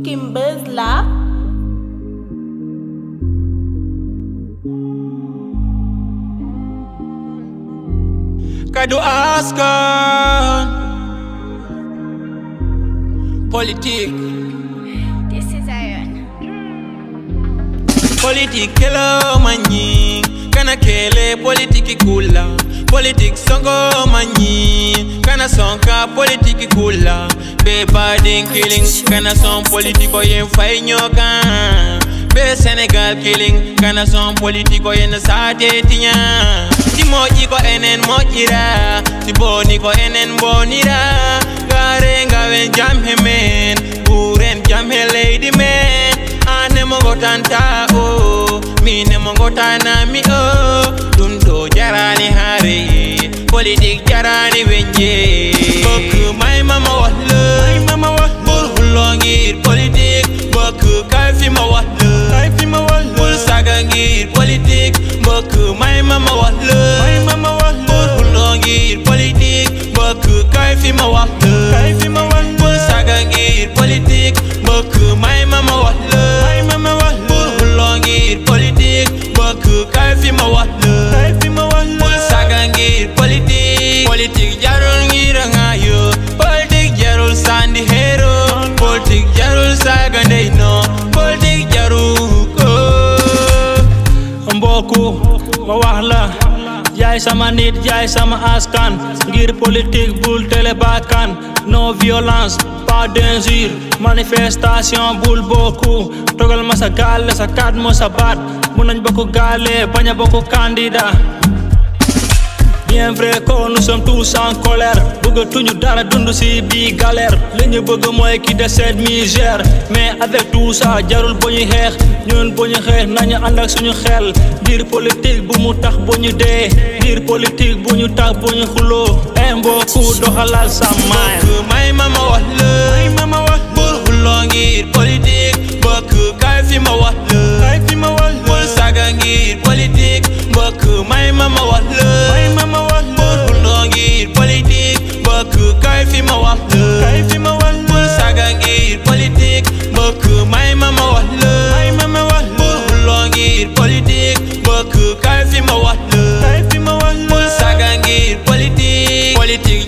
Kimbers Lab. Kadu askan. Politik. This is Iron. Politik kelo manyi Kana kele politiki kula Politik songo manyi Kana sonka politiki kula Be badin killing. Kana son politiko yen fay nyoka Be Senegal killing. Kana son politiko yen sate tinya Ti moji ko enen mojira Ti boni ko enen bonira. Gare ngawen jam hemen Buren jam he lady men ane mongo tanta o oh. mine mongo tana mi politique jarani wenje bokk may mama walla bul hullongir politique bokk kayfima walla bul sagangir politique bokk may mama walla bul hullongir politique bokk kayfima walla bul sagangir politique bokk may mama walla Nirjai sama Nirjai sama Askan. Gir politik bul telebatkan No violence, pas d'injure. Manifestation bul boku. Togel masa gale, sakat mo sabat Munan boku gale, banyak boku kandidat Bien vrai que nous sommes tous en colère. Bëggatuñu dara dund ci bi galère. Li ñu bëgg mooy ki de cette misère mais avec tout ça jarul bu ñu xeex. Ñun bu ñu xeex nañu ànd ak suñu xel. Ngir politique bu mu tax bu ñu dee. Ngir politique bu ñu tax bu ñu xuloo. E mbokku doxalal sa fi ma wax la. tey fi ma wax la. pour sagangi politics, politique